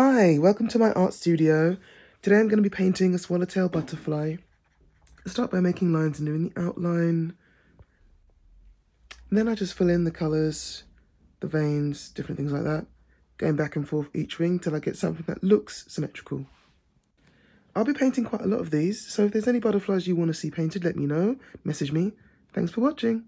Hi, welcome to my art studio. Today I'm going to be painting a swallowtail butterfly. I start by making lines and doing the outline. Then I just fill in the colours, the veins, different things like that, going back and forth each wing till I get something that looks symmetrical. I'll be painting quite a lot of these, so if there's any butterflies you want to see painted, let me know. Message me. Thanks for watching.